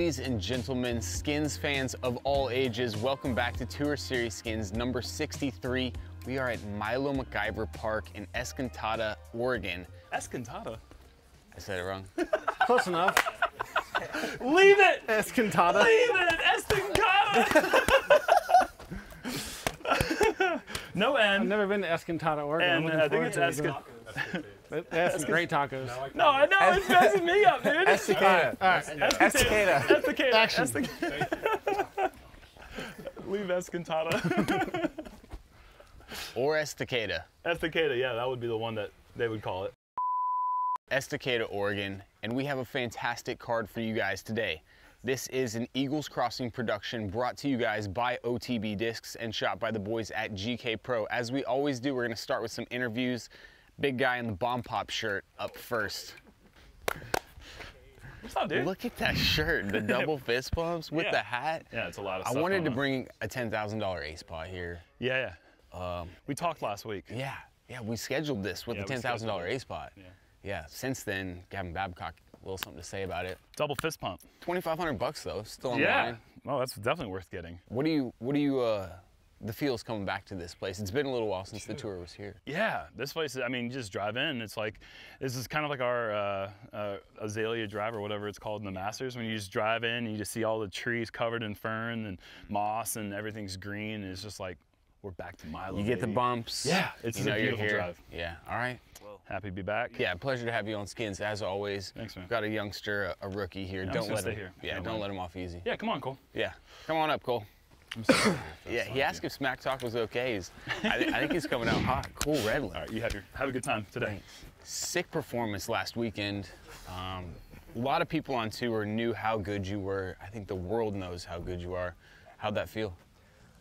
Ladies and gentlemen, skins fans of all ages, welcome back to Tour Series Skins number 63. We are at Milo McIver Park in Escantada, Oregon. Escantada. I said it wrong. Close enough. Leave it! Escantada. Leave it! Escantada! no I've never been to Escantada, Oregon. I'm And I think it's to it, Escan. though. They they have some great tacos. No, I know, it's messing me up, dude. Estacada. All right. Estacada. Escada. Action. Escada. Leave Escantada. Or Estacada. Estacada, yeah, that would be the one that they would call it. Estacada, Oregon, and we have a fantastic card for you guys today. This is an Eagles Crossing production brought to you guys by OTB Discs and shot by the boys at GK Pro. As we always do, we're gonna start with some interviews. Big guy in the Bomb Pop shirt up first. What's up, dude? Look at that shirt, the double fist bumps with Yeah. the hat. Yeah, it's a lot of stuff. I wanted to on. bring a $10,000 ace pot here. Yeah, yeah. we talked last week. Yeah, yeah, we scheduled this with Yeah, the $10,000 it. ace pot. Yeah. Yeah, since then, Gavin Babcock, a little something to say about it. Double fist pump. 2,500 bucks though, still on Yeah. line. Well, that's definitely worth getting. What do you, what do you, uh, the feels coming back to this place? It's been a little while since the tour was here. Yeah, this place. I mean, just drive in. It's like this is kind of like our uh, uh, Azalea Drive or whatever it's called in the Masters. When you just drive in, you just see all the trees covered in fern and moss, and everything's green. And it's just like we're back to Milo. You get the bumps. Yeah, it's you a know you're beautiful here. drive. Yeah, all right. Happy to be back. Yeah, pleasure to have you on Skins as always. Thanks, man. Got a youngster, a, a rookie here. I'm don't let him. here. Yeah, Don't don't let him off easy. Yeah, come on, Cole. Yeah, come on up, Cole. yeah, he asked if Smack Talk was okay. He's, I, thi- I think he's coming out hot. Cole Redalen. All right, you have your have a good time today. Sick performance last weekend. Um, a lot of people on tour knew how good you were. I think the world knows how good you are. How'd that feel?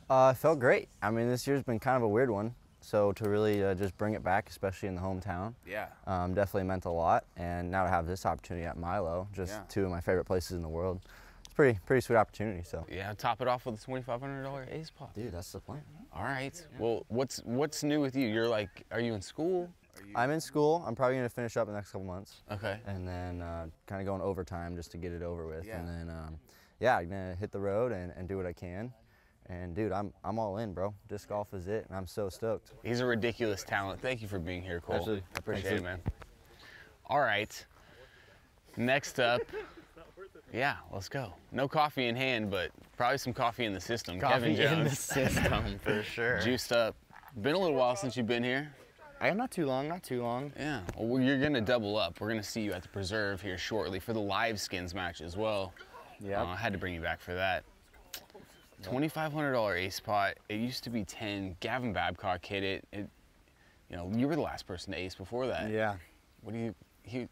Uh, felt great. I mean, this year's been kind of a weird one. So to really uh, just bring it back, especially in the hometown, Yeah. um, definitely meant a lot. And now to have this opportunity at Milo, just Yeah. two of my favorite places in the world, it's pretty pretty sweet opportunity. So, Yeah, top it off with a twenty-five hundred dollar ace pot. dude, that's the plan. All right. Well, what's what's new with you? You're like, are you in school? I'm in school. I'm probably gonna finish up in the next couple months, Okay. and then uh, kind of going overtime just to get it over with. Yeah. And then, um, yeah, I'm gonna hit the road and, and do what I can. And dude, I'm I'm all in, bro. Disc golf is it, and I'm so stoked. He's a ridiculous talent. Thank you for being here, Cole. Absolutely. I appreciate Thanks, it, man. All right. Next up. Yeah, let's go. No coffee in hand, but probably some coffee in the system. Kevin Jones, in the system for sure. juiced up. Been a little while since you've been here. I am not too long, not too long. Yeah. Well, you're gonna double up. We're gonna see you at the preserve here shortly for the live skins match as well. Yeah. Uh, I had to bring you back for that. $2,500 ace pot. It used to be 10. Gavin Babcock hit it. it. You know, you were the last person to ace before that. yeah. What do you? He,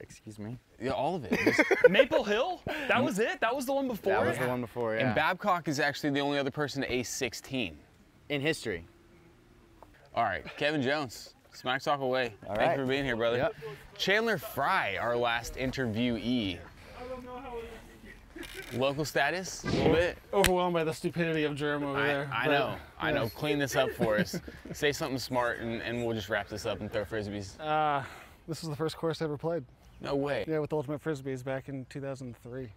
Excuse me. yeah, all of it. Maple Hill. That was it. That was the one before. That was it? the one before, yeah. And Babcock is actually the only other person to ace 16. in history. All right, Kevin Jones, Smack Talk away. All Thank right. you for being here, brother. Yep. Chandler Fry, our last interviewee. Local status, a little bit. Overwhelmed by the stupidity of Jerem over I, there. I but- know, I know. Clean this up for us. Say something smart, and, and we'll just wrap this up and throw frisbees. Uh, this is the first course I ever played. No way. Yeah, with Ultimate Frisbees back in 2003.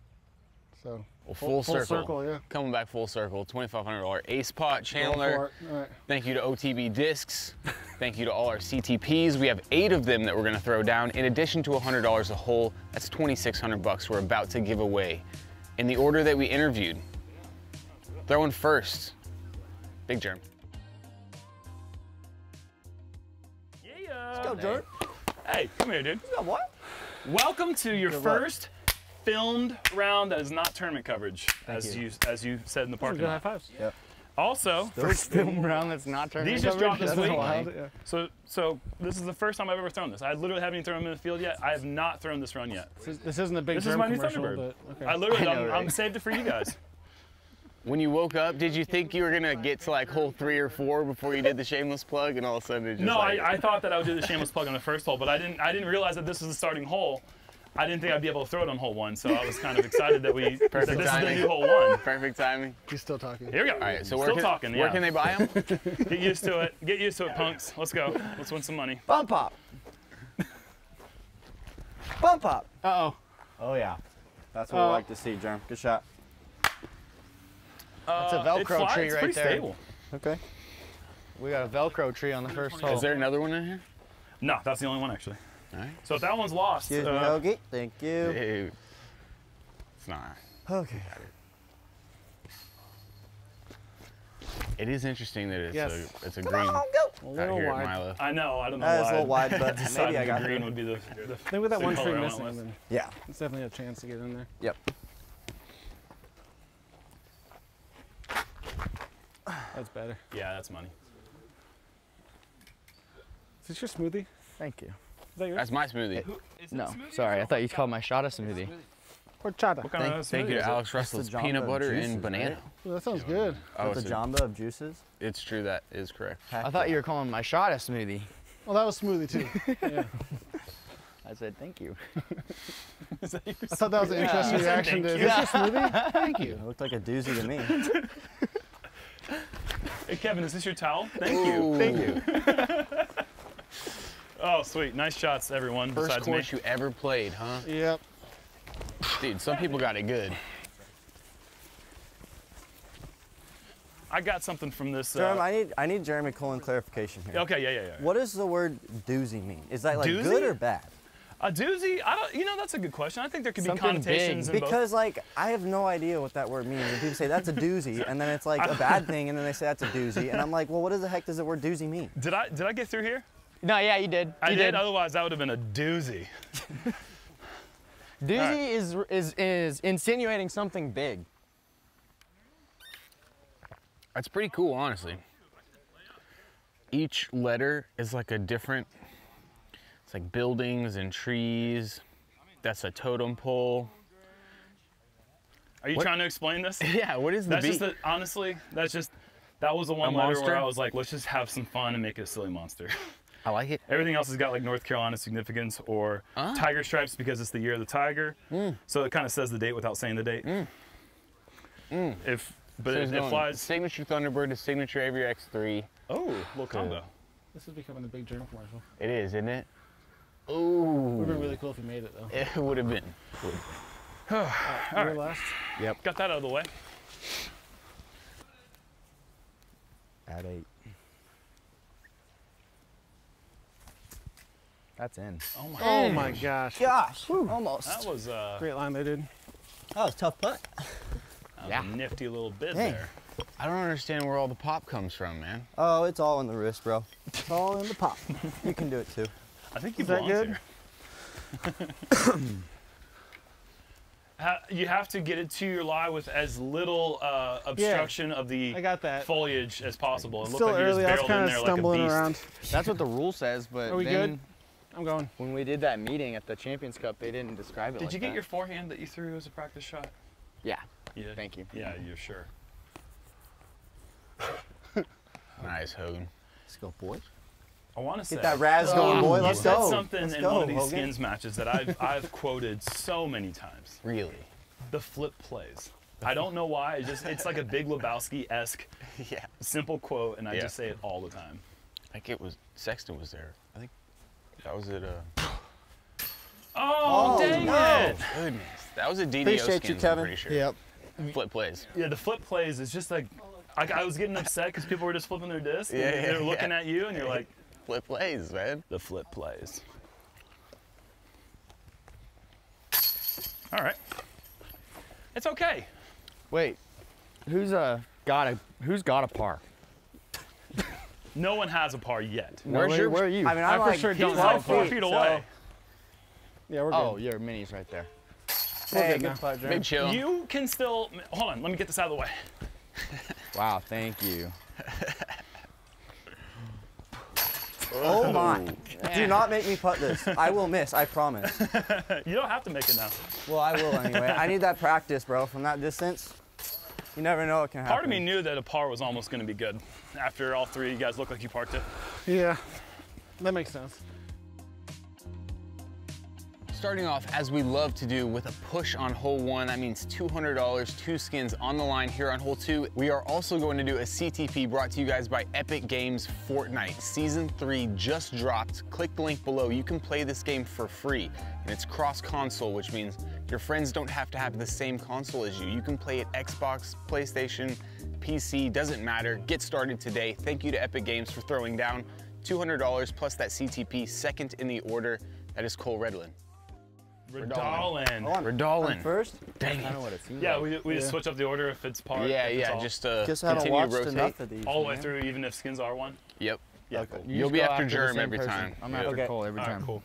So Well, full, full circle. circle, yeah. Coming back full circle. Twenty-five hundred dollar ace pot, going Chandler. for. All right. Thank you to OTB Discs. Thank you to all our CTPs. We have eight of them that we're gonna throw down. In addition to $100 a hole, that's 2,600 bucks we're about to give away. In the order that we interviewed, throwing first, Big Germ. Yeah. Let's go, Jordan. Hey, come here, dude. What? Welcome to your luck. first filmed round that is not tournament coverage, as you. you. as you said in the parking Good high lot. fives. Yep. Also, First film round that's not turning. These just dropped this That's week. wild, yeah. so so this is the first time I've ever thrown this. I literally haven't even thrown them in the field yet. I have not thrown this run yet. This, is, this isn't a big This is my new commercial, Thunderbird. but okay. I literally, I know, I'm, right? I'm saved it for you guys. When you woke up, did you think you were gonna get to like hole three or four before you did the shameless plug, and all of a sudden it just No, like, I, I thought that I would do the shameless plug on the first hole, but I didn't. I didn't realize that this was the starting hole. I didn't think I'd be able to throw it on hole one, so I was kind of excited that we that this is the new hole one. perfect timing. He's still talking. Here we go. All right, so where still can, talking. where yeah. can they buy them? Get used to it. Get used to it, punks. Let's go. Let's win some money. Bump pop. Bump pop. Uh oh. Oh yeah. That's what I Uh, like to see, Germ. Good shot. That's a Uh, Velcro it flies, tree it's right pretty there. Stable. Okay. We got a Velcro tree on the first hole. Is there another one in here? No, that's the only one actually. All right. So if that one's lost, Excuse me, uh, Hoagie. Thank you. Dude. It's not. Okay. It is interesting that it's Yes. a it's a green A out little here at wide. Milo. I know, I don't know That is why. a little wide, but I maybe I got the green there. would be the, the I think with that the one color tree missing, then Yeah. it's definitely a chance to get in there. Yep. That's better. Yeah, that's money. Is this your smoothie? Thank you. that yours? That's my smoothie. No, sorry. I thought you called my shot a smoothie. Horchata. What kind Thank, of thank you to? Alex Russell. It's peanut butter juices, and banana. Ooh, that sounds good. Oh, the a- Jamba of juices. it's true. That is correct. I thought you were calling my shot a smoothie. Well, that was smoothie too. yeah. I said thank you. Is that your I thought that was an interesting You said reaction to thank is this your smoothie? Thank you. It looked like a doozy to me. Hey Kevin, is this your towel? Thank you. Thank you. Oh, sweet. Nice shots, everyone. First besides course me. you ever played, huh? Yep. Dude, some people got it good. I got something from this. Jeremy, Uh, I need I need Jeremy Koling clarification here. okay, yeah, yeah, yeah. What does the word doozy mean? Is that like Doozy? good or bad? A doozy? I don't. You know, that's a good question. I think there could be connotations big. in both. Because like I have no idea what that word means. And people say that's a doozy, and then it's like a bad thing, and then they say that's a doozy, and I'm like, well, what the heck does the word doozy mean? Did I did I get through here? No, yeah, you did. I you did. Otherwise, that would have been a doozy. Doozy Alright. is is is insinuating something big. That's pretty cool, honestly. Each letter is like a different. It's like buildings and trees. That's a totem pole. Are you What? trying to explain this? Yeah, what is the That's beat? just the, honestly. That's just that was the one A letter monster? where I was like, let's just have some fun and make it a silly monster. I like it. Everything else has got like North Carolina significance or Ah. tiger stripes because it's the year of the tiger. Mm. So it kind of says the date without saying the date. If but So it, it's it flies. Signature Thunderbird to Signature Aviar X3. Oh, little combo. This is becoming a big germ commercial. It is, isn't it? Would have been really cool if we made it though. It would have been. You're last. Got that out of the way. At eight. That's in. Oh my. Oh my gosh. Gosh, almost. That was uh, Great line they did. That was a tough putt. that was Yeah. a nifty little bit Dang. there. I don't understand where all the pop comes from, man. Oh, it's all in the wrist, bro. It's all in the pop. You can do it too. I think you Is that belong good? here. You have to get it to your lie with as little uh, obstruction of the I got that. foliage as possible. It looked Still like you early. just I was kind in of there like stumbling around. That's what the rule says, but Are we then good? I'm going. when we did that meeting at the Champions Cup, they didn't describe it Did like you get that. your forehand that you threw as a practice shot? Yeah, Yeah. thank you. Yeah, you're sure. Nice, Hogan. Let's go, boys. I want to say Get that Raz going, boy. you Let's said go. something Let's in go, one of these Hogan. skins matches that I've I've quoted so many times. Really? The flip plays. I don't know why. It just it's like a Big Lebowski esque Yeah. simple quote, and I Yeah. just say it all the time. I think it was Sexton was there. I think that was it. Uh, Oh, Oh, dang no. it! goodness, that was a DDO Appreciate you, Kevin. I'm pretty sure. Yep. Flip plays. Yeah, the flip plays is just like. I, I was getting upset because people were just flipping their disc. Yeah, and yeah, they're looking yeah. at you, and you're like, Flip plays, man. the flip plays. All right. It's okay. Wait, who's uh got a who's got a par? No one has a par yet. Where's where, your- where are you? I mean, I I'm for like sure don't 12 have like four feet, feet so- away. Yeah, we're good. oh, your mini's right there. We're Hey, good good now. putt, Big chill. You can still hold on. Let me get this out of the way. Wow, thank you. Oh my. Oh. Do not make me putt this. I will miss, I promise. You don't have to make it now. Well, I will anyway. I need that practice, bro. From that distance, you never know what can happen. Part of me knew that a par was almost going to be good. After all three of you guys look like you parked it. Yeah. That makes sense. Starting off, as we love to do, with a push on hole one. That means $200, two skins on the line here on hole two. We are also going to do a CTP brought to you guys by Epic Games Fortnite. Season three just dropped. Click the link below. You can play this game for free. And it's cross console, which means Your friends don't have to have the same console as you. You can play it Xbox, PlayStation, PC, doesn't matter. Get started today. Thank you to Epic Games for throwing down $200 plus that CTP second in the order. That is Cole Redalen. Redalen. Oh, I'm, Redalen. I'm first. Dang Kind of it. what it seems Yeah, like. we, we just switch up the order if it's part. Yeah, it's yeah, all, just uh, Just haven't continue to watched rotate. enough of these. all the way through, even if skins are one. Yep. Yeah, Okay. cool. You You'll be go after Germ every person. time. I'm Yeah. after Okay. Cole every All right, time. cool.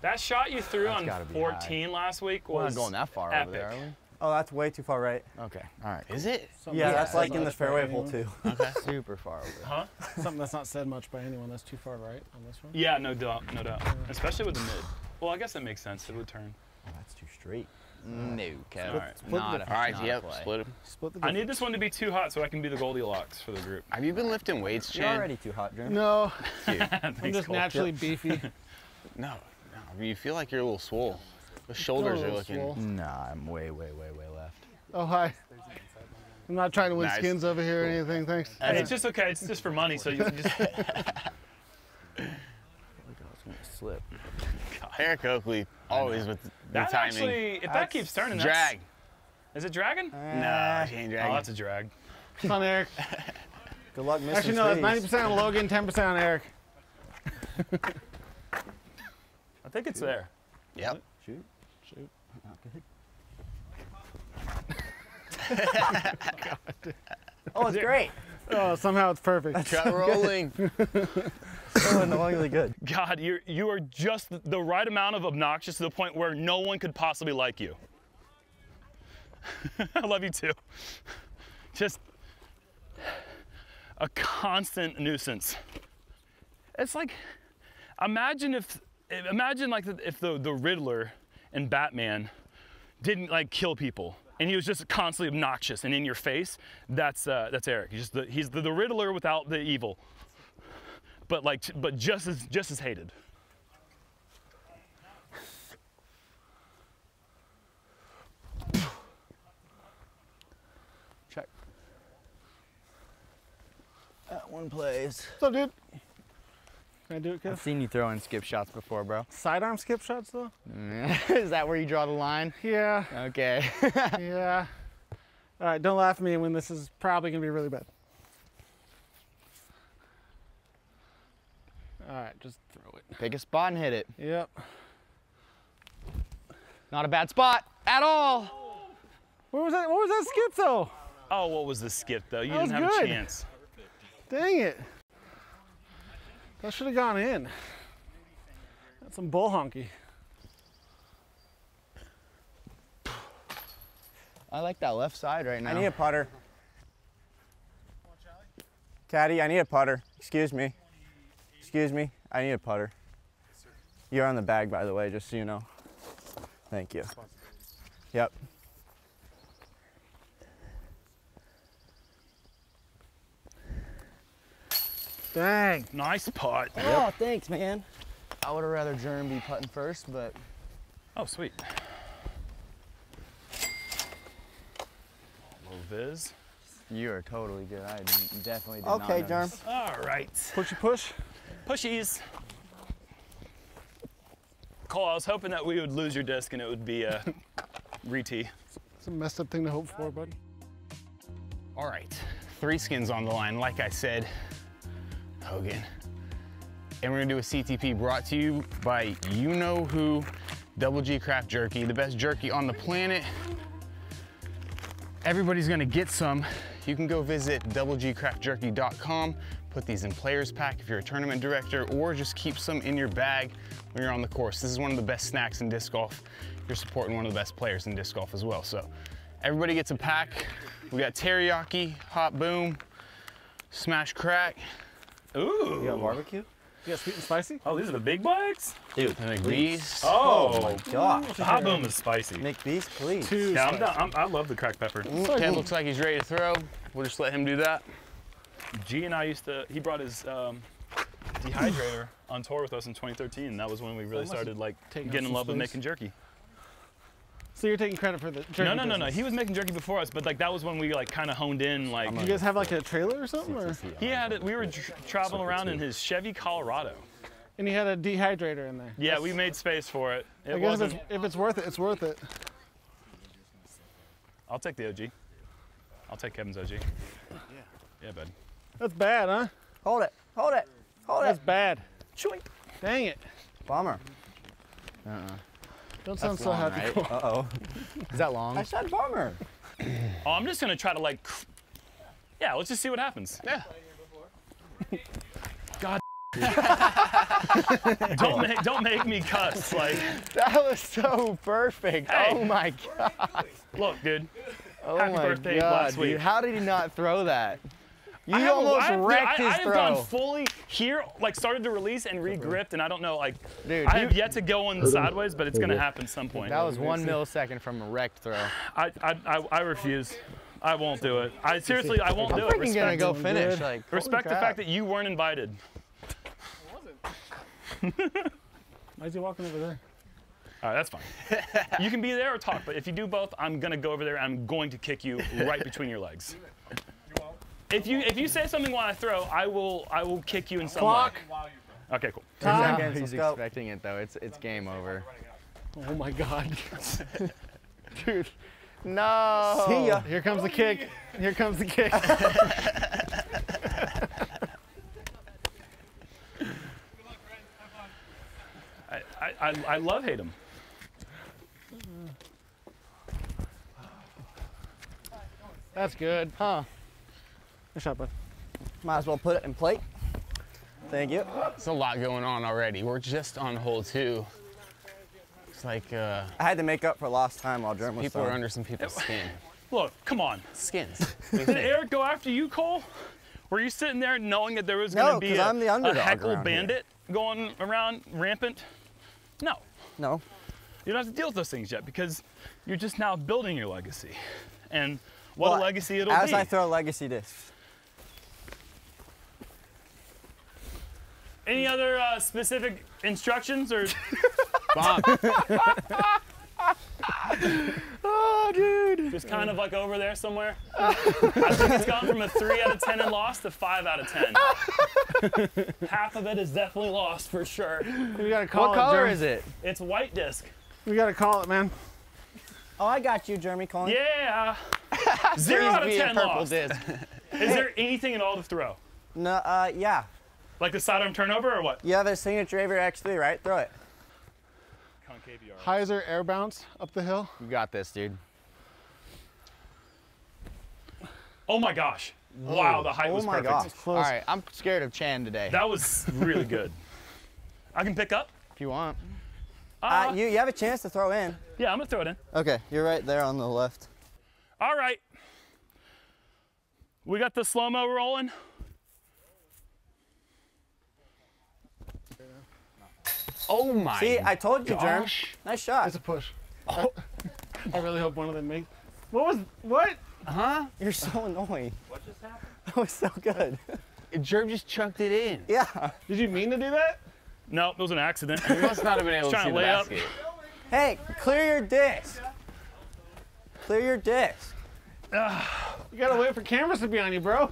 That shot you threw That's on gotta 14 last week We're was not going that far epic. over there, are we? Oh, that's way too far right. Okay, all right. Is it? Something Yeah, that's that's like in the fairway hole too. too. Super far over. Huh? Something that's not said much by anyone. That's too far right on this one. Yeah, no doubt, no doubt. Especially with the mid. Well, I guess that makes sense. It would turn. Oh, that's too straight. No, Kev. All right. Split Not the- a, All right, not yep, play. split him. Split the I need this one to be too hot so I can be the Goldilocks for the group. Have you been lifting weights, You're already too hot, Jim. No, I'm just Cole. naturally beefy. No, no. You feel like you're a little swole. The shoulders are oh, looking. swole. Nah, I'm way, way, way, way left. Oh hi. I'm not trying to win Nice. skins over here or anything. Thanks. Hey, it's just okay. It's just for money, so you can just. Look, I was gonna slip. Eric Oakley, always with the That timing. actually, if that keeps turning, that's, Drag. Is it dragon? Uh, no, she ain't Oh, that's a drag. It's on Eric. Good luck missing Actually, no, trees. it's 90% on Logan, 10% on Eric. I think it's there. Yep. Shoot. Shoot. Not good. Oh, it's great. Oh, somehow it's perfect. Cut rolling. So annoyingly good. God, you you are just the right amount of obnoxious to the point where no one could possibly like you. I love you too. Just a constant nuisance. It's like, imagine if, imagine like if the, the Riddler and Batman didn't like kill people and he was just constantly obnoxious and in your face. That's uh, that's Eric. He's just the, he's the, the Riddler without the evil but like but just as just as hated. Check. That one plays. What's up, dude? Can I do it, I've seen you throw in skip shots before, bro. Sidearm skip shots, though? Is that where you draw the line? Yeah, Okay. yeah. All right, don't laugh at me when this is probably going to be really bad. All right, just throw it. Pick a spot and hit it. Yep. Not a bad spot at all. Where was that? What was that skip, though? Oh, what was the skip though? You That didn't have good. a chance. Dang it. That should have gone in. That's some bull honky. I like that left side right now. I need a putter. Caddy, I need a putter. Excuse me. Excuse me. I need a putter. You're on the bag, by the way, just so you know. Thank you. Yep. Dang. Nice putt. Oh, thanks, man. I would have rather Jerm be putting first, but Oh, sweet. Low viz. you are totally good. I definitely did Okay, not Jerm. notice. All right. Pushy push. Pushies. Cole, I was hoping that we would lose your disc and it would be a re-tee. It's a messed up thing to hope for, buddy. All right, three skins on the line. Like I said, Hogan. And we're gonna do a CTP brought to you by you know who, Double G Craft Jerky, the best jerky on the planet. Everybody's gonna get some. You can go visit doublegcraftjerky.com, put these in players pack if you're a tournament director, or just keep some in your bag when you're on the course. This is one of the best snacks in disc golf. You're supporting one of the best players in disc golf as well. So everybody gets a pack. We got teriyaki, hot boom, smash crack, Ooh. You got barbecue? You got sweet and spicy? Oh, these are the big bags? Dude, and McBee's. Oh, gosh. the hot boom is spicy. McBeast, please. Two Yeah, I'm down. I'm, I love the cracked pepper. Ken looks like he's ready to throw. We'll just let him do that. G and I used to. He brought his um, dehydrator on tour with us in 2013. And that was when we really must started like getting in some love with space. making jerky. So you're taking credit for the jerky No, no, no, no. He was making jerky before us, but like that was when we like kind of honed in. Like You guys have like a trailer or something? Or? he had it. We were tr- traveling around in his Chevy Colorado. and he had a dehydrator in there. Yeah, we made space for it. It I guess if wasn't. it's, if it's worth it, it's worth it. I'll take the OG. I'll take Kevin's OG. Yeah. Yeah, bud. That's bad, huh? Hold it. Hold it. Hold That's it. That's bad. Choink. Dang it. Bummer. Don't sound That's so long, happy. right? Uh oh. Is that long? I said bummer. Oh, I'm just gonna try to like. Yeah, let's just see what happens. Yeah. God. don't make don't make me cuss. Like, That was so perfect. Hey. Oh my god. look, dude. Oh Happy my birthday god, last dude. week. How did he not throw that? You I have a- almost have- wrecked I, his I have throw. gone fully here, like started to release and re-gripped, and I don't know, like, Dude, I you- have yet to go in sideways, but it's gonna happen some point. that was one millisecond from a wrecked throw. I, I, I, I refuse. I won't do it. I seriously, I won't I'm do it. freaking gonna Respect, go finish. good. Like, respect the fact that you weren't invited. I wasn't. Why is he walking over there? All right, that's fine. you can be there or talk, but if you do both, I'm gonna go over there and I'm going to kick you right between your legs. If you if you say something while I throw, I will I will kick you in some Clock. way. Okay, cool. Now Seconds, he's let's go. expecting it though. It's it's game over. Oh my God. Dude. No. See ya. Here comes the kick. Here comes the kick. I, I, I, I love hate him. That's good. Huh. Good shot, bud. Might as well put it in plate. Thank you. It's a lot going on already. We're just on hole two. It's like uh, I had to make up for lost time while Germ was people are under some people's skin. Look, come on. Skins. Did Eric go after you, Cole? Were you sitting there knowing that there was No, going to be a, I'm the a underdog heckle around here. bandit going around rampant? No, No. you don't have to deal with those things yet because you're just now building your legacy. And what Well, a legacy it'll As be. As I throw legacy discs. Any other uh, specific instructions or Bob, Oh, dude. just kind of like over there somewhere? I think it's gone from a 3 out of 10 and lost to 5 out of 10. Half of it is definitely lost for sure. We gotta call What it. color Jerm. is it? It's white disc. We gotta call it, man. Oh, I got you, Jeremy Collins. Yeah. Zero out of 10 purple lost. disc. Is there anything at all to throw? No, uh, yeah. Like the sidearm turnover or what? Yeah, have a signature Aviator X3, right? Throw it. Concave yard. Hyzer air bounce up the hill. You got this, dude. Oh my gosh. Wow, the height oh was my perfect. gosh. Close. All right, I'm scared of Chan today. That was really good. I can pick up? if you want. Uh, Uh, you, you have a chance to throw in. yeah, I'm gonna throw it in. Okay, you're right there on the left. All right. We got the slow-mo rolling. Oh my See, I told you, Germ. gosh. Nice shot. It's a push. Oh. I really hope one of them makes. What was what? Huh? You're so annoying. What just happened? That was so good. Jerb just chucked it in. yeah. Did you mean to do that? No, it was an accident. You must not have been able to Trying see to the lay up. basket. Hey, clear your disc. Clear your disc. You gotta wait for cameras to be on you, bro.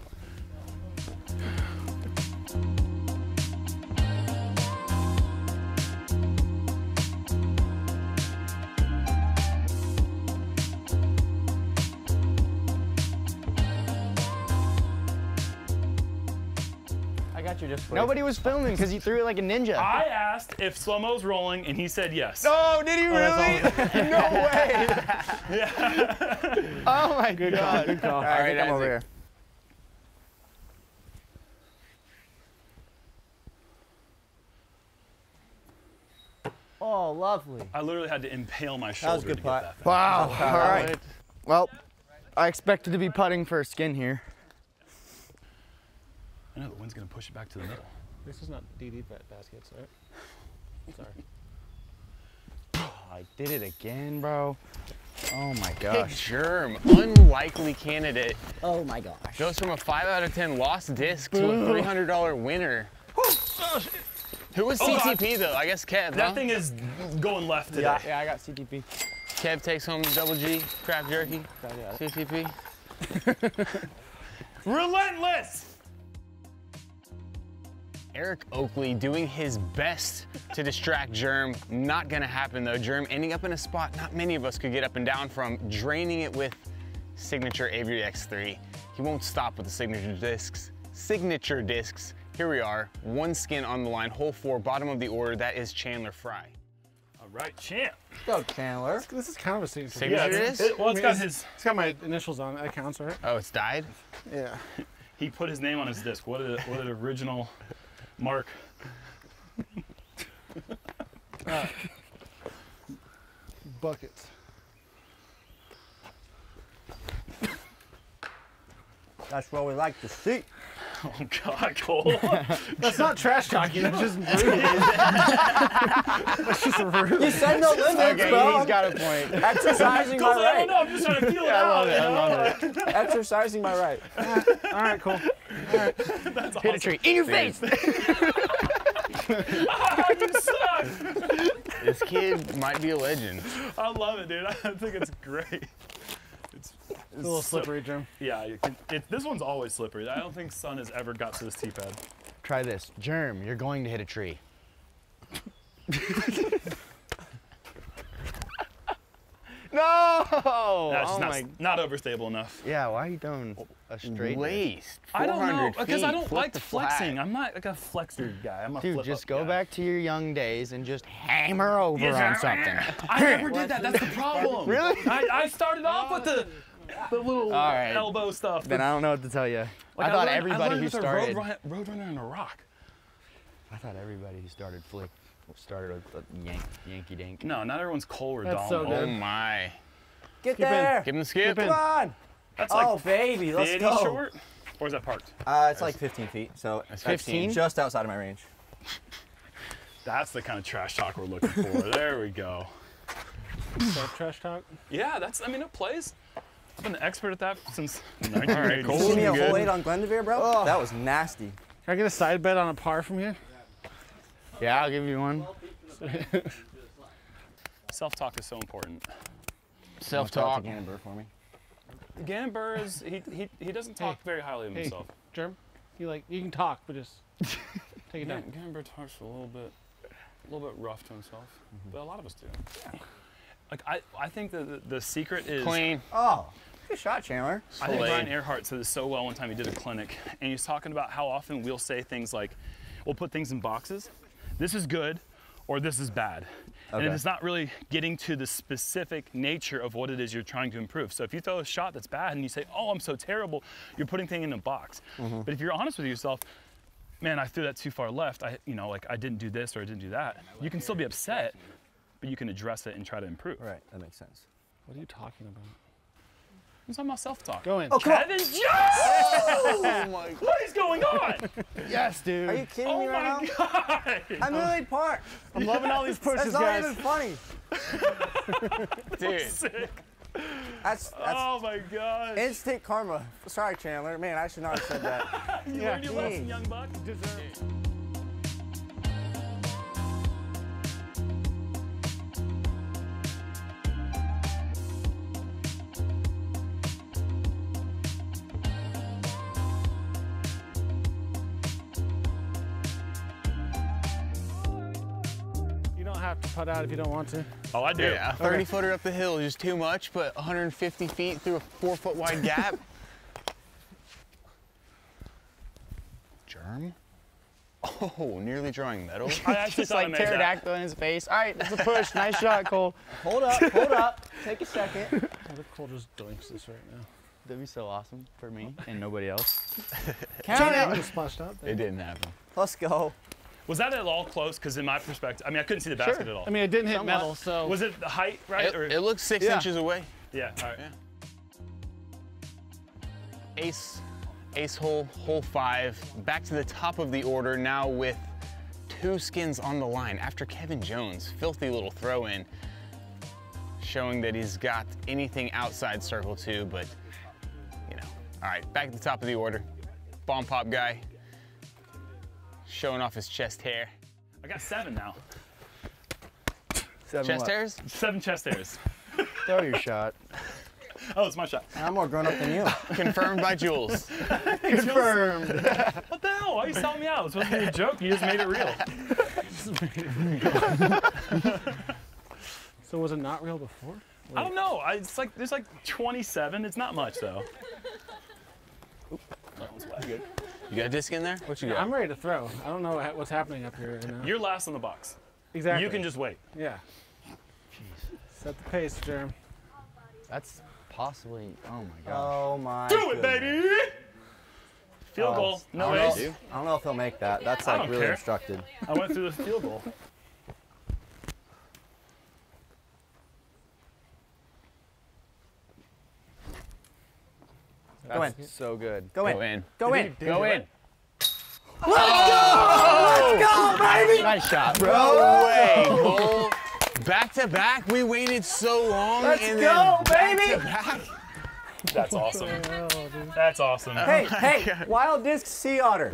Just for Nobody was filming because you threw it like a ninja. I asked if slow-mo's rolling, and he said yes. oh, did he oh, really? no way. oh my Good God. call. god. Good call. All right, I right, think I'm over here. Oh, lovely. I literally had to impale my was shoulder good to putt. get that thing. Wow. All right. Right. Well, I expected to be putting for a skin here. I know the wind's gonna push it back to the middle. This is not DD ba- baskets, right? Sorry. Oh, I did it again, bro. Oh my Big gosh. germ, unlikely candidate. Oh my gosh. Goes from a 5 out of 10 lost disc to a $300 winner. Who was Oh, CTP though? I guess Kev. That huh? thing is going left today. Yeah, yeah, I got CTP. Kev takes home the double G, crab jerky, CTP. Relentless! Eric Oakley doing his best to distract Germ. Not gonna happen though. Germ ending up in a spot not many of us could get up and down from, draining it with signature Aviar X3. He won't stop with the signature discs. Signature discs. Here we are, one skin on the line, hole four, bottom of the order. That is Chandler Fry. All right, champ. Go, Chandler. This is kind of a signature. Signature Yeah, disc? it's, it, well, it's I mean, got it's- his. It's got my initials on it. That counts, right? Oh, it's died? Yeah. He put his name on his disc. What did what did original Mark? Buckets. That's what we like to see. Oh God, Cole. That's not trash talking. That's just rude. That's just rude. You said no limits, Okay, bro. he's got a point. Exercising my Cole's like, I don't right. know. I'm just trying to feel it I out. love it. I love it. Exercising my right. All right, cool. Hit a tree in your face. Ah, you suck. This kid might be a legend. I love it, dude. I think it's great. It's, A little slippery, Jim. yeah, you can, it, this one's always slippery. I don't think Sun has ever got to this tee pad. Try this. Germ, you're going to hit a tree. no! That's oh not, my. not overstable enough. Yeah, why are you doing a straight? disc? Laced. I don't know because I don't flip like the flexing. flag. I'm not like a flexor guy. I'm a Dude, flip just go guy. back to your young days and just hammer over Yes, on something. I never did that. That's the problem. Really? I, I started off with the the little All right. elbow stuff. Then I don't know what to tell you. Like, I thought learned- everybody I who with a started. Road, road runner and a rock. I thought everybody who started flick started with a yank, Yankee Dank. No, not everyone's Cole or That's so Dom. Oh my. Get Skip in. there. Give him the skip. Come on. That's like oh, baby, let's go. short. Or is that parked? Uh, it's like 15 feet, so That's that's 15? just outside of my range. That's the kind of trash talk we're looking for. there we go. So trash talk. Yeah, that's. I mean, it plays. I've been an expert at that since All right, 1980. Cole. Give me a good. whole eight on Glendoveer, bro. Oh. That was nasty. Can I get a side bet on a par from here? Yeah, I'll give you one. Self-talk is so important. Self-talk. Gannon for me. Gannon Buhr is he, he, he doesn't talk very highly of Hey, himself. Germ, you like you can talk, but just take it down. Gannon, Gannon Buhr talks a little bit, a little bit rough to himself, mm-hmm. but a lot of us do. Like I, I think that the, the secret is Clean. Oh, good shot, Chandler. I think Slay. Brian Earhart said this so well one time he did a clinic, and he's talking about how often we'll say things like, we'll put things in boxes. This is good, or this is bad. And it's not really getting to the specific nature of what it is you're trying to improve. So if you throw a shot that's bad and you say, oh, I'm so terrible, you're putting things in a box. Mm-hmm. But if you're honest with yourself, man, I threw that too far left. I, you know, like I didn't do this or I didn't do that. You can still be upset, but you can address it and try to improve. Right, that makes sense. What are you talking about? I'm talking about self-talk. Go in. Oh, come on. Kevin Jones! Oh what is going on? Yes, dude. Are you kidding Oh me right my god! I'm Lily Park. I'm loving all these pushes, That's not even funny. Dude. Sick. That's that's Oh my god! instant karma. Sorry, Chandler. Man, I should not have said that. You Yeah, learned your lesson, geez. young buck. You putt out if you don't want to. Oh, I do. Yeah, a 30 footer up the hill is just too much, but 150 feet through a four foot wide gap. Germ? Oh, nearly drawing metal. I actually Just like pterodactyl in his face. All right, that's a push. nice shot, Cole. Hold up, hold up. Take a second. What if Cole just doinks this right now? That'd be so awesome for me and nobody else. Count You it. just splashed out there. It didn't happen. Let's go. Was that at all close? Because in my perspective, I mean, I couldn't see the basket at all. I mean, it didn't hit Somewhat. metal, so. was it the height, right? It, or, it looks six Yeah. inches away. yeah. All right. Ace, ace hole, hole five. Back to the top of the order now with two skins on the line after Kevin Jones. Filthy little throw in. Showing that he's got anything outside circle two, but you know. All right, back at the top of the order. Bomb pop guy. Showing off his chest hair. I got seven now. Seven Chest what? hairs? Seven chest hairs. Throw your shot. Oh, it's my shot. And I'm more grown up than you. Confirmed by Jules. Confirmed. what the hell? Why are you selling me out? It's supposed to be a joke. You just made it real. So was it not real before? I don't know. I, it's like there's like 27. It's not much though. You got a disc in there? What you got? I'm ready to throw. I don't know what's happening up here right now. You're last on the box. exactly. You can just wait. Yeah. Set the pace, Jerem. That's possibly. Oh my gosh. Oh my. Do it, goodness. baby! Field goal. No I don't, ace. know, I don't know if he'll make that. That's like really care. obstructed. I went through the field goal. Go in. So good. Go in. Go in. Go in. Go in. Let's go! Let's go, baby! Nice shot, bro. No way, Cole. Back to back, we waited so long. Let's and go, then baby. back to back. That's awesome. That's awesome. Hey, oh hey, wild disc sea otter.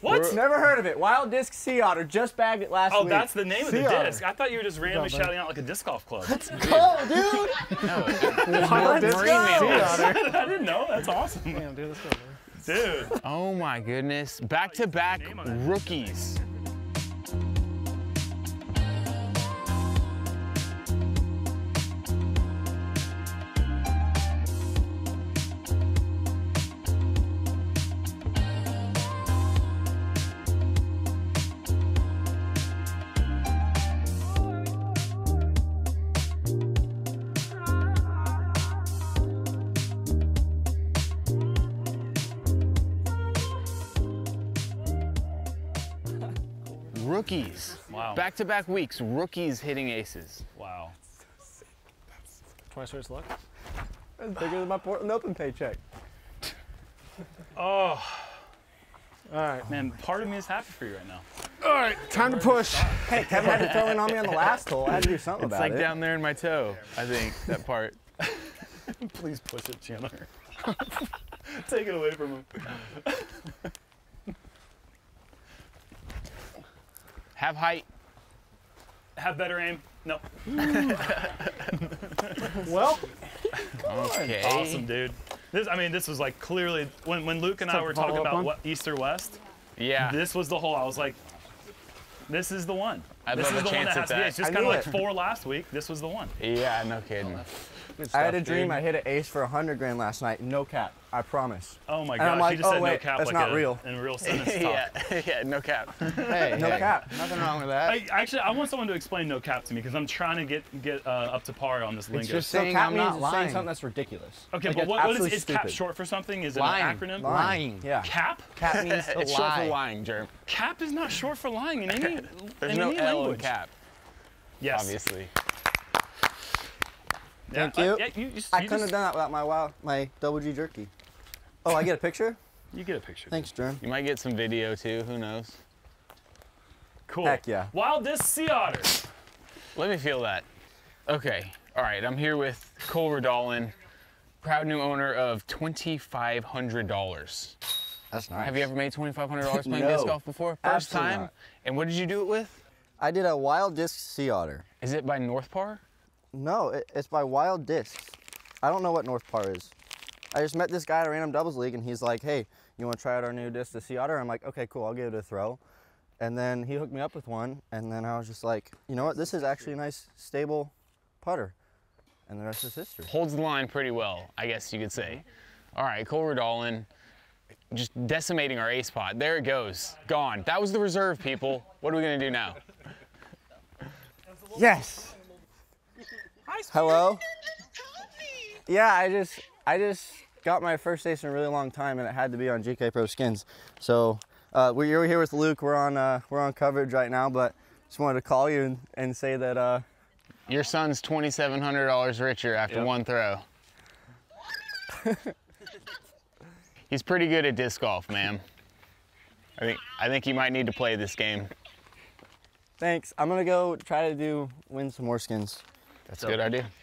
What? Never heard of it. Wild disc sea otter. Just bagged it last Oh, week. that's the name of the Sea otter. disc. I thought you were just randomly Good shouting out like a disc golf club. Oh, dude. Wild disc Marine go. mammals. I didn't know. That's awesome. Damn, dude, let's go. man. Dude. Oh my goodness. Back to back Name on rookies. Wow. Back to back weeks, rookies hitting aces. Wow. Twice first luck. That's bigger than my Portland Open paycheck. Oh, All right. man, part of me is happy for you right now. All right. Time to push. Hey, Kevin had to throw in on me on the last hole. I had to do something It's about like it. It's like down there in my toe, I think, that part. Please push it, Chandler. Take it away from him. Have height. Have better aim. No. Well, Okay. Awesome, dude. This, I mean, this was like clearly when, when Luke and I were talking about on? what East or West. Yeah. This was the hole. I was like, this is the one. I'd this love is a the one chance that at has to be. that. It's just I kind of knew like it. four last week. This was the one. Yeah, no kidding. good I had a dream dude. I hit an ace for a 100 grand last night. No cap. I promise. Oh my And gosh, like, you just oh, said no wait, cap that's like not a, real. in real sentence talk. yeah, yeah, no cap. Hey, No hey, cap. Nothing wrong with that. I, actually, I want someone to explain no cap to me because I'm trying to get get uh, up to par on this lingo. just So saying cap I'm means not saying something that's ridiculous. okay, Like, but what, what is, is cap short for something? Is it Lying. an acronym? Lying. Yeah. Cap? Cap means to it's short lie. for lying, Jerm. Cap is not short for lying in any There's in no any L in cap, Yes. obviously. Yeah, Thank uh, you. yeah, you, just, I you couldn't have done that without my wow, my double G jerky. Oh, I get a picture? You get a picture. Thanks, Jerm. You might get some video too, who knows? Cool. Heck yeah. Wild disc sea otter. Let me feel that. Okay, all right, I'm here with Cole Redalen, proud new owner of $2,500. That's nice. Have you ever made $2,500 playing No. disc golf before? First time? not. And what did you do it with? I did a wild disc sea otter. Is it by North Par? No, it, it's by Wild Discs. I don't know what North Par is. I just met this guy at a random doubles league, and he's like, "Hey, you want to try out our new disc, the Sea Otter?" I'm like, "Okay, cool. I'll give it a throw." And then he hooked me up with one, and then I was just like, "You know what? This is actually a nice, stable putter." And the rest is history. Holds the line pretty well, I guess you could say. All right, Cole Redalen, just decimating our ace pot. There it goes, gone. That was the reserve, people. What are we gonna do now? Yes. Hello. Yeah, I just, I just got my first ace in a really long time, and it had to be on GK Pro Skins. So uh, we're here with Luke. We're on, uh, we're on coverage right now, but just wanted to call you and, and say that. Uh, Your son's $2,700 richer after Yep. one throw. He's pretty good at disc golf, ma'am. I think I think he might need to play this game. thanks. I'm gonna go try to do win some more skins. That's a good idea.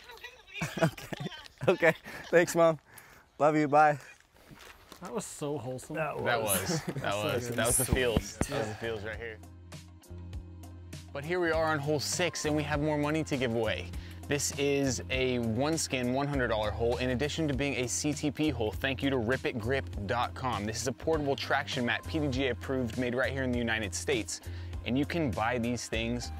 Okay. Thanks, mom. Love you. Bye. That was so wholesome. That was that was that was the feels. That was the feels right here. But here we are on hole six, and we have more money to give away. This is a one skin $100 hole in addition to being a CTP hole. Thank you to ripitgrip.com. This is a portable traction mat, PDGA approved, made right here in the United States. And you can buy these things.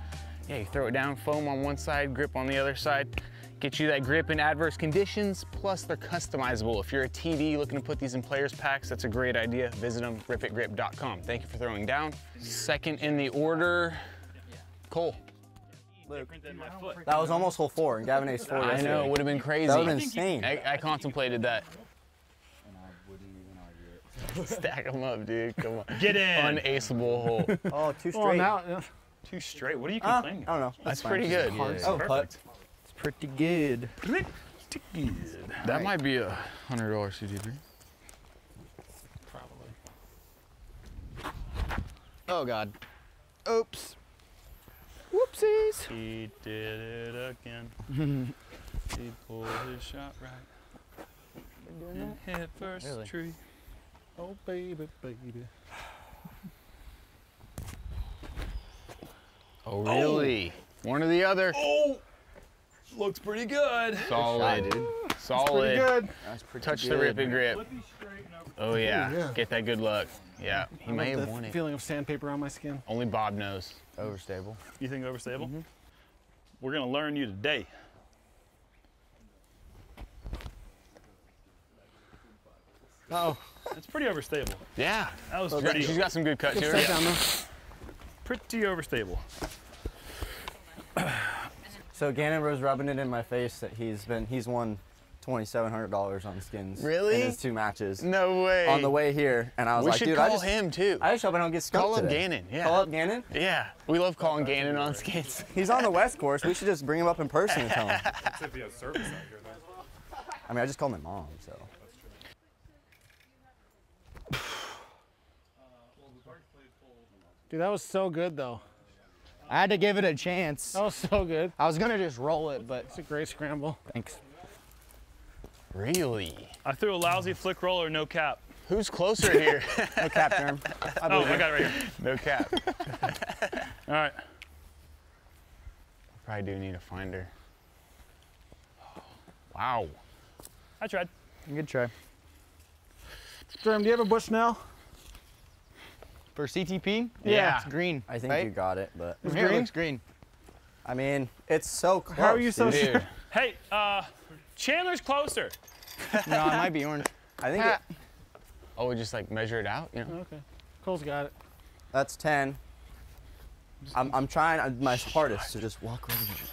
Yeah, you throw it down, foam on one side, grip on the other side. Get you that grip in adverse conditions, plus they're customizable. If you're a TD looking to put these in players packs, that's a great idea. Visit them, ripitgrip.com. Thank you for throwing down. Second in the order, Cole. That was almost hole four, and Gavin Ace four. I know, it would have been crazy. That would have been insane. I, I contemplated that. Stack them up, dude. Come on. Get in. Unaceable hole. Oh, two Well, straight. now, yeah. Two straight. What are you Uh, I complaining? don't know. That's fine. pretty good. Oh, putt. Perfect. It's pretty good. Pretty good. That might be a hundred dollar CTP. Oh God. Oops. Whoopsies. He did it again. he pulled his shot right. And hit first Really? tree. Oh, baby, baby. Oh, really? One or the other. Oh, looks pretty good. Solid. dude. Solid. Pretty good. That's pretty Touch the good. rip and grip. Flippy straight and over. Oh yeah. yeah. Get that good luck. Yeah. He may the have won it. feeling of sandpaper on my skin. Only Bob knows. Overstable. You think overstable? Mm-hmm. We're gonna learn you today. Oh, It's pretty overstable. Yeah. That was She's got- pretty, She's got some good cut to good her. set down though. pretty overstable. So Gannon was rubbing it in my face that he's been he's won twenty seven hundred dollars on skins. Really? In his two matches. No way. On the way here, and I was we like, should dude, call I just him too. I just hope I don't get skunked Call up today. Gannon. Yeah. Call up Gannon. Yeah. We love calling Gannon on skates. He's on the West Course. We should just bring him up in person and tell him. If he has service out here, I mean, I just called my mom, so. Dude, that was so good though. I had to give it a chance. That was so good. I was gonna just roll it, but It's a great scramble. thanks. Really? I threw a lousy flick roller, no cap. Who's closer here? No cap term. I Oh, believe I got it right here. no cap. All right. I probably do need a finder. Wow. I tried. Good try. Jerem, do you have a bush now? For CTP, Yeah. it's green. I think right? you got it, but From here it green? looks green. I mean, it's so close. How are you so dude. sure? Hey, uh, Chandler's closer. no, it might be orange. I think it, Oh, we just like measure it out, you know? Okay. Cole's got it. that's 10. I'm, I'm trying my hardest to just walk over it.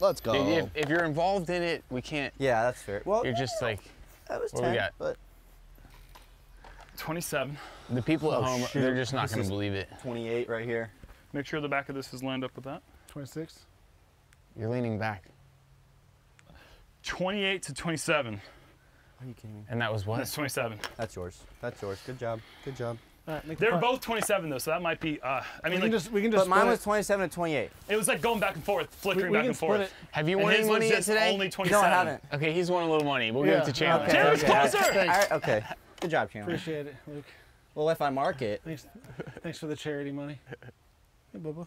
Let's go. Dude, if, if you're involved in it, we can't. Yeah, that's fair. Well, You're just like that was what we 10, got? but 27. the people at Oh, home. shoot. They're just not gonna believe it. 28 right here. Make sure the back of this is lined up with that. 26. You're leaning back, 28 to 27. Are you kidding me? and that was what? That's 27. That's yours. That's yours. Good job. Good job. All right, make They're both 27 though, so that might be. Uh, I We mean, can like just we can just But mine was 27 to 28. it was like going back and forth, flickering we back and forth. it. Have you won any money yet today? only No, I haven't. Okay, he's won a little money. We'll give Yeah. it to Chandler. Okay. Chandler's okay. closer. All right, okay. Good job, Chandler. Appreciate it, Luke. Well, if I mark it, Thanks, thanks for the charity money. Hey, Bubba.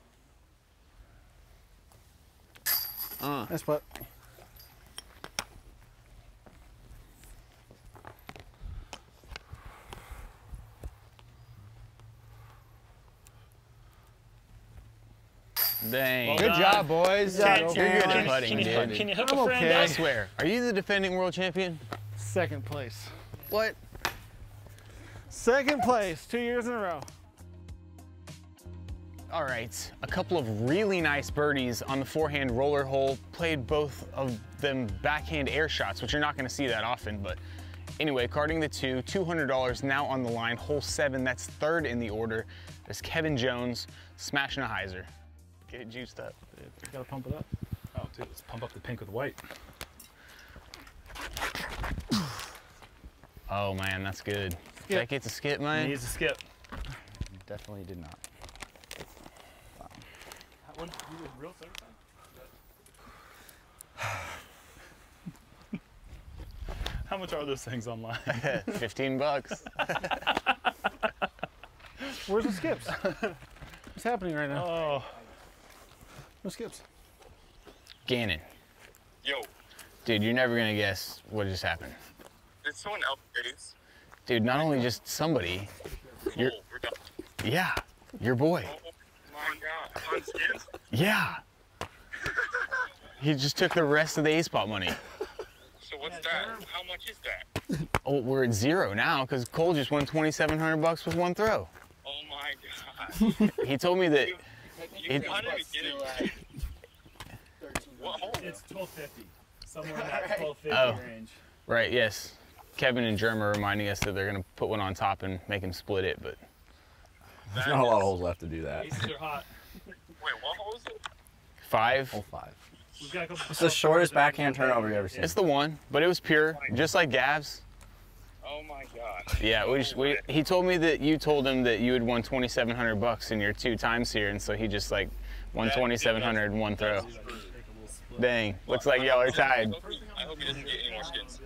Uh. Nice putt. Dang. Good Good job, boys. Good job, Can, You're good at putting, can, you, dude. can you hook I'm a friend okay. I swear. Are you the defending world champion? Second place. What? Second place, two years in a row. All right, a couple of really nice birdies on the forehand roller hole. Played both of them backhand air shots, which you're not gonna see that often, but anyway, carding the two, $200 now on the line. Hole seven, that's third in the order. There's Kevin Jones smashing a hyzer. Get it juiced up. you Gotta pump it up. Oh, dude, let's pump up the pink with white. Oh man, that's good. Skip. That gets a skip, man. Needs a skip. Definitely did not. that one How much are those things online? 15 bucks. Where's the skips? What's happening right now? oh, No skips. Gannon. Yo, Dude, you're never gonna guess what just happened. did someone else face? Dude, not only just somebody, You're- Oh, we're done. yeah, your boy. Oh my god. Yeah. He just took the rest of the A spot money. So what's that? How much is that? Oh, we're at zero now because Cole just won 2,700 bucks with one throw. Oh my god. He told me that. You It- gotta be kidding me. What hole? It's 1250. Somewhere in that 1250 Oh. range. Right, yes. Kevin and Germ are reminding us that they're going to put one on top and make him split it, but There's not a lot of holes left to do that. Aces are hot. Wait, what hole is it? five. Hole five. We've got a couple. It's the shortest backhand turnover you've ever seen. It's the one, but it was pure, just like Gav's. Oh my god. Yeah, we, just, we he told me that you told him that you had won 2,700 bucks in your two times here, and so he just like won 2,700 in one throw. Dang, looks like y'all are tied. I hope he doesn't get any more skins.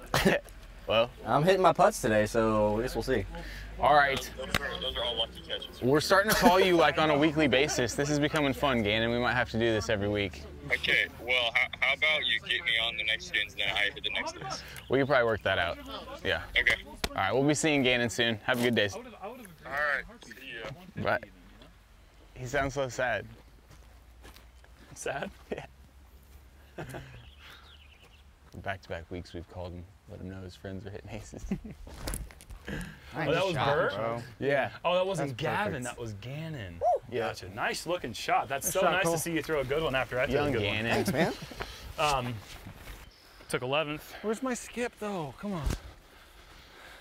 Well, I'm hitting my putts today, so I guess we'll see. all right. Those are, those are all lucky catches. We're starting to call you like on a weekly basis. This is becoming fun, Gannon. We might have to do this every week. Okay, well, how, how about you get me on the next skins, then I hit the next list? We can probably work that out. Yeah. Okay. All right, we'll be seeing Gannon soon. Have a good day. Alright, see ya. Bye. He sounds so sad. Sad. Yeah. Back-to-back weeks we've called him, let him know his friends are hitting aces. Oh, that was Bert? yeah. Oh, that wasn't That's Gavin. perfect. That was Gannon. Yeah. Gotcha. Nice looking shot. That's so shot, nice Cole. to see you throw a good one after I threw a Young good Gannon. Man, one. Um, took 11th. Where's my skip though? Come on.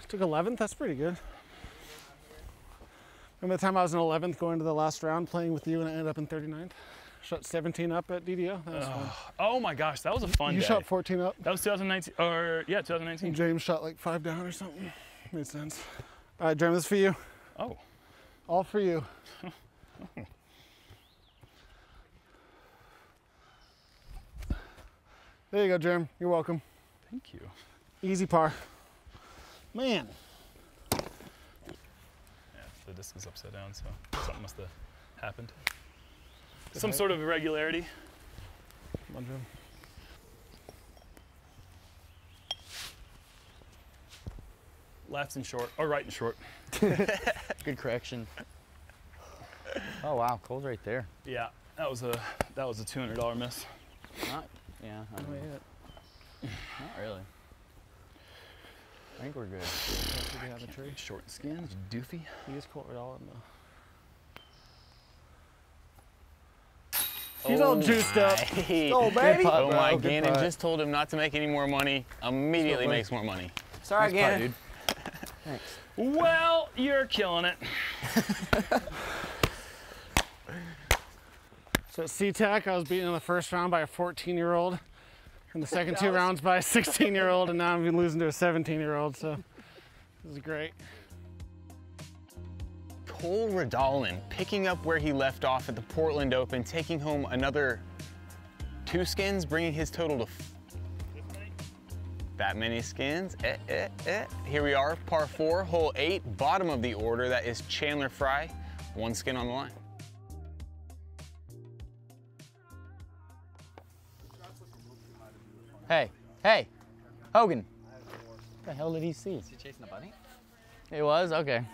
Took 11th. That's pretty good. Remember the time I was in 11th going to the last round playing with you and I ended up in 39th? Shot 17 up at DDO. Fun. Oh my gosh, that was a fun You day. shot 14 up. That was 2019, or yeah, And 2019. James shot like five down or something. Made sense. All right, Jeremy, this is for you. Oh, All for you. there you go, Jerem. You're welcome. thank you. Easy par. Man. Yeah, the disc is upside down, so something must have happened. Some height. sort of irregularity. Come on, Jerem. Left and short, or right and short. Good correction. Oh wow, Cole's right there. Yeah, that was a that was a $200 miss. Not, yeah, I don't know. not really. I think we're good. We have a tree? Short skins, doofy. He just caught it all in the. He's all juiced up. Oh, baby. Oh my, bro. Good Gannon putt. just told him not to make any more money. Immediately makes more money. sorry, Nice putt, again. dude. Well, you're killing it. So at SeaTac, I was beaten in the first round by a 14 year old, and the second two rounds by a 16 year old, and now I'm losing to a 17 year old. So this is great. Cole Redalen picking up where he left off at the Portland Open, taking home another two skins, bringing his total to that many skins. Eh, eh, eh. Here we are, par four, hole eight, bottom of the order. That is Chandler Fry, one skin on the line. Hey, hey, Hogan. What the hell did he see? Is he chasing a bunny? It was okay.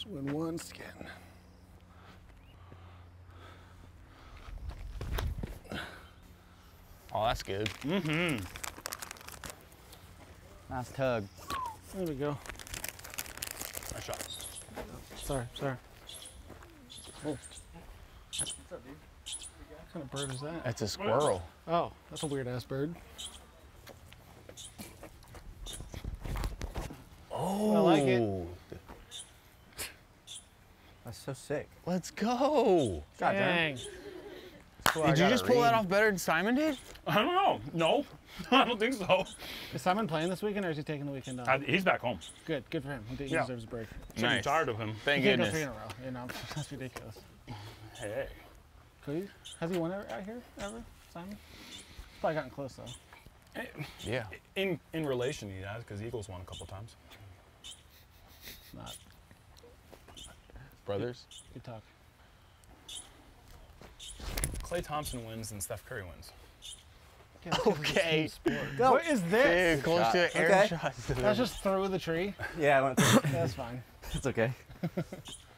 Just win one skin. Oh, that's good. Mm-hmm. Nice tug. There we go. Nice shot. Sorry, sorry. Oh. What kind of bird is that? That's a squirrel. Oh, that's a weird ass bird. Oh, I like it. That's so sick. Let's go. God damn. Dang. Did you just pull that off better than Simon did? I don't know. No, I don't think so. Is Simon playing this weekend or is he taking the weekend off? I, he's back home. Good, good for him. He, he Yeah. deserves a break. Sick and Nice. tired of him. Thank He can't go three in a row. You know, that's ridiculous. Hey, Could he? Has he won ever, out here ever, Simon? Probably gotten close though. Yeah. in in relation, he has because Eagles won a couple times. Not Brothers? good talk. Klay Thompson wins and Steph Curry wins. Okay. Go. What is this? Dude, close to air Okay. shots. That's just through the tree. Yeah, I went through. That's fine. it's okay.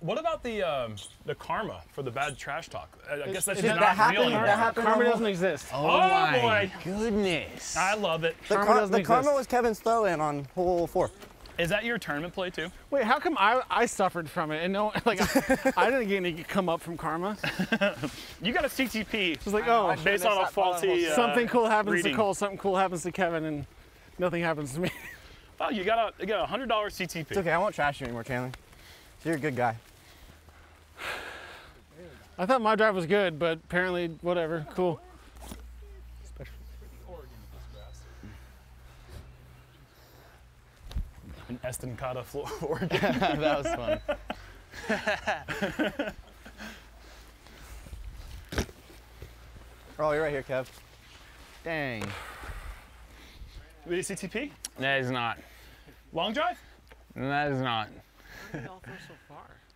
What about the um, the karma for the bad trash talk? I I guess that's just that not happened- real that anymore. happened- Karma on doesn't exist. Oh, Oh, my boy. goodness. I love it. The, Karma car- the karma was Kevin's throw in on hole four. Is that your tournament play too? Wait, how come I, I suffered from it and no like I, I didn't get any come up from karma? You got a CTP It's like oh based on a faulty. Uh, something cool happens reading. to Cole, something cool happens to Kevin, and nothing happens to me. Oh, you got a you got a hundred dollar CTP. It's okay. I won't trash you anymore, Chandler. You're a good guy. I thought my drive was good, but apparently whatever. Cool. An Estacada, Flo- Oregon. that was fun. Oh, you're right here, Kev. Dang. Really CTP? That is not. Long drive? That is not.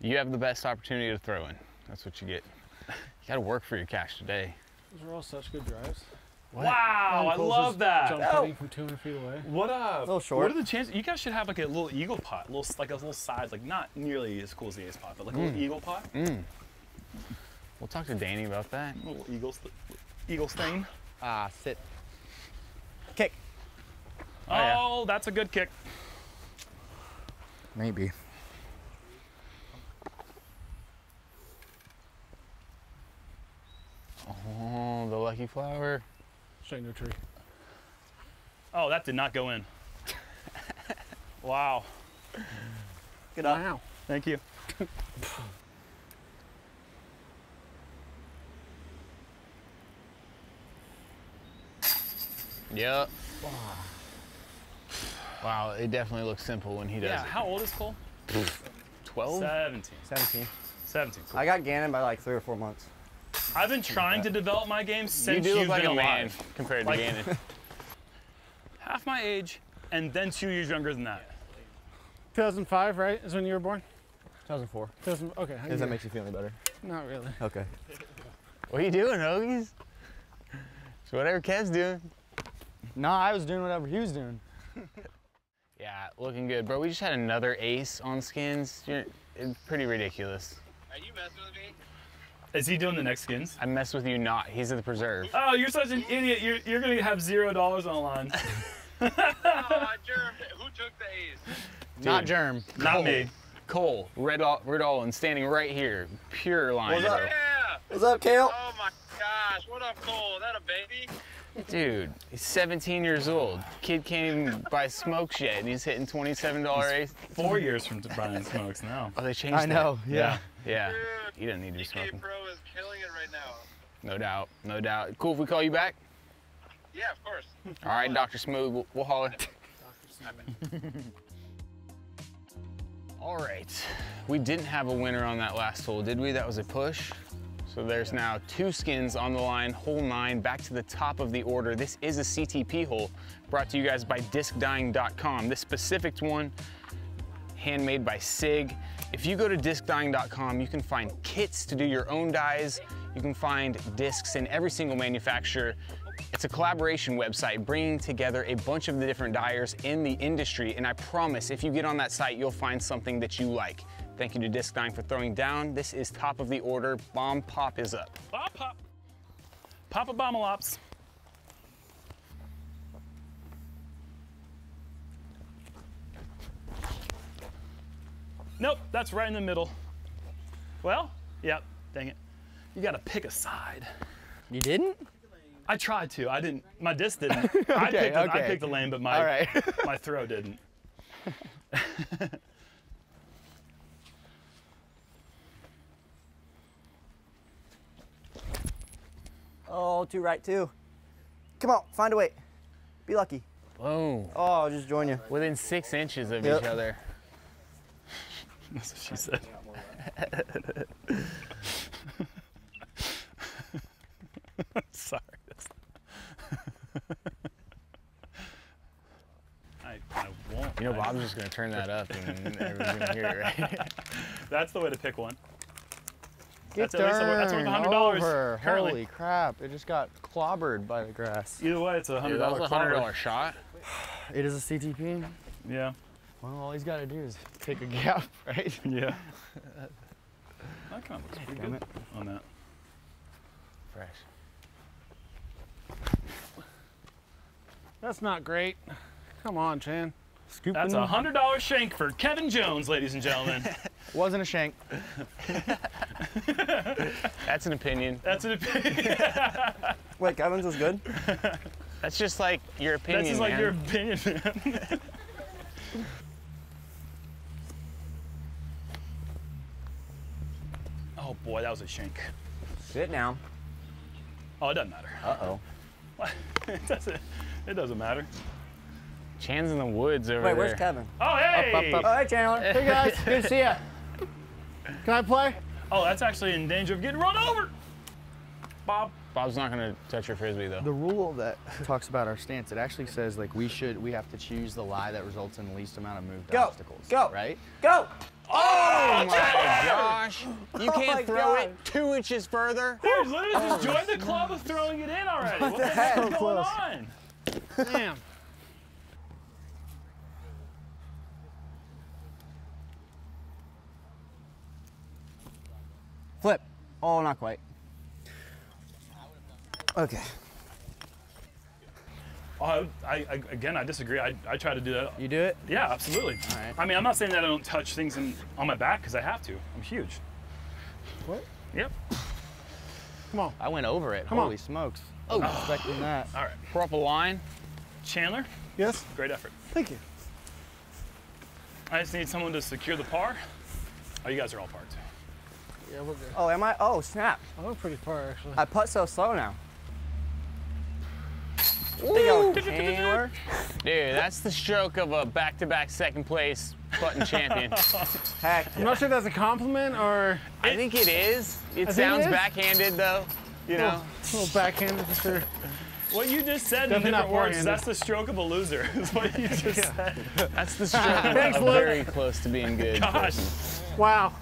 You have the best opportunity to throw in. That's what you get. You got to work for your cash today. Those are all such good drives. Wow, I love that. Jump putting from 200 feet away. What uh? little short. What are the chances? You guys should have like a little eagle pot, little like a little size, like not nearly as cool as the ace pot, but like a little eagle pot, Mm. We'll talk to Danny about that. a little eagle, st- eagle stain. Ah, sit. Kick. Oh, yeah. that's a good kick. Maybe. Oh, the lucky flower. Straight into a tree. Oh, that did not go in. wow. Get up. Wow. Thank you. Yep. Wow, it definitely looks simple when he does Yeah. it. How old is Cole? 12? 17. 17. 17. Cool. I got Gannon by like three or four months. I've been trying to develop my game since do you've look like been a man alive. compared Like- to Gannon. Half my age, and then two years younger than that. 2005, right? Is when you were born? 2004. 2000, okay. Does that make you feel any better? Not really. Okay. what are you doing, Hoagies? So whatever Kev's doing. No, I was doing whatever he was doing. Yeah, looking good, bro. We just had another ace on skins. You're, it's pretty ridiculous. Are you messing with me? Is he doing the next skins? I mess with you not. He's at the preserve. Oh, you're such an idiot. You're, you're gonna have zero dollars on the line. Oh, Germ, who took the A's? Not germ. Not me. Cole, Red, Al- Redalen, standing right here. Pure line, What's up? Yeah. What's up, Kale? Oh my gosh, what up, Cole? Is That a baby? Dude, he's 17 years old. Kid can't even buy smokes yet, and he's hitting $27 ace. Four years from buying Smokes now. Oh, they changed I know. that. Yeah. Yeah, Dude, he doesn't need to be DK smoking. Pro is killing it right now. No doubt, no doubt. Cool if we call you back? Yeah, of course. All right, Dr. Smooth, we'll, we'll holler. All right, we didn't have a winner on that last hole, did we? That was a push. So there's now two skins on the line, hole nine, back to the top of the order. This is a CTP hole brought to you guys by discdyeing.com. This specific one, handmade by SIG. If you go to discdyeing.com, you can find kits to do your own dyes. You can find discs in every single manufacturer. It's a collaboration website bringing together a bunch of the different dyers in the industry, and I promise if you get on that site, you'll find something that you like. Thank you to Disc Dyeing for throwing down. This is top of the order. Bomb pop is up. Pop, pop. Papa Bomalops. Nope, that's right in the middle. Well, yep, dang it. You gotta pick a side. You didn't? I tried to. I didn't. My disc didn't. I, picked the, I okay. picked the lane, but my All right. my throw didn't. Oh, two right, two. Come on, find a way. Be lucky. Boom. Oh, I'll just join you. Within six inches of Yep. each other. That's what she said. Sorry. I, I won't. You know, Bob's just gonna turn that up and everyone's gonna hear it, right? That's the way to pick one. That's at least a- that's worth $100 over. currently. Holy crap! It just got clobbered by the grass. Either way, it's a Dude, hundred that was a hundred dollar shot. It is a CTP. Yeah, Well, all he's got to do is take a gap, right? yeah. that kind of looks pretty Damn good on that. Fresh. That's not great. Come on, Chan. Scooping. That's a hundred dollar shank for Kevin Jones, ladies and gentlemen. Wasn't a shank. That's an opinion. That's an opinion. Wait, Kevin's was good? That's just like your opinion, That's just like man. your opinion, man. oh boy, that was a shank. Sit down. Oh, it doesn't matter. Uh-oh. it doesn't. It doesn't matter. Chan's in the woods over Wait, there. where's Kevin? Oh hey! up, Oh, hey, Chandler. Hey guys, good to see ya. Can I play? Oh, that's actually in danger of getting run over. Bob. Bob's not gonna touch your frisbee though. The rule that talks about our stance, it actually says like we should, we have to choose the lie that results in the least amount of moved Go, obstacles. go. Right? Go! Oh my oh, gosh! You Oh can't my throw God. it two inches further. Dude, literally just joined the club of throwing it in already. What, the heck is going on? Damn. Flip. Oh, not quite. Okay. Oh, I, I, again, I disagree. I, I try to do that. You do it? Yeah, absolutely. All right. I mean, I'm not saying that I don't touch things in, on my back because I have to. I'm huge. What? Yep. Come on. I went over it. Come on. Holy smokes. Oh. Wasn't expecting that. All right. Proper line. Chandler, Yes? great effort. Thank you. I just need someone to secure the par. Oh, you guys are all parked. Yeah, we're good. Oh, am I? Oh, snap. Oh, I went pretty far actually. I putt so slow now. There you go, Chandler. Dude, that's the stroke of a back-to-back second place button champion. Heck. I'm not sure if that's a compliment or I think it is. It think it sounds is. backhanded though. You know. a little backhanded for sure. What you just said in Definitely not different words, that's the stroke of a loser, is what you just said. That's the stroke of Thanks, a Luke. very close to being good. Gosh. Wow.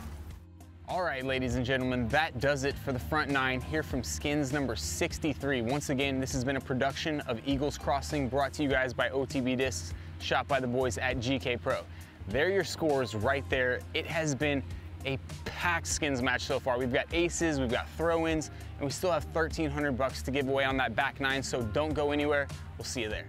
All right, ladies and gentlemen, that does it for the front nine here from Skins number 63. Once again, this has been a production of Eagles Crossing brought to you guys by OTB Discs, shot by the boys at GK Pro. There are your scores right there. It has been a packed skins match so far. We've got aces, we've got throw-ins, and we still have 1,300 bucks to give away on that back nine, so don't go anywhere. We'll see you there.